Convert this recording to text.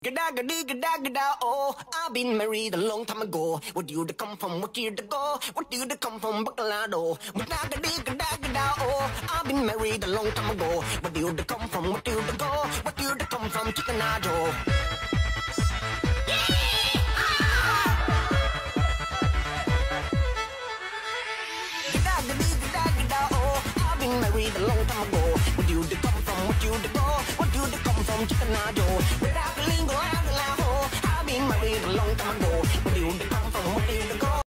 Gada gada gada gada oh I've been married a long time ago Where do you come from? What year to go? What do you come from? Bacolado Gada gada gada gada oh I've been married a long time ago Where do you come from? What do you go? What do you come from? Chickenado Gada gada gada gada oh I've been married a long time ago Where do you come from? What do you go? What do you come from? Chickenado long time ago. Balloon come from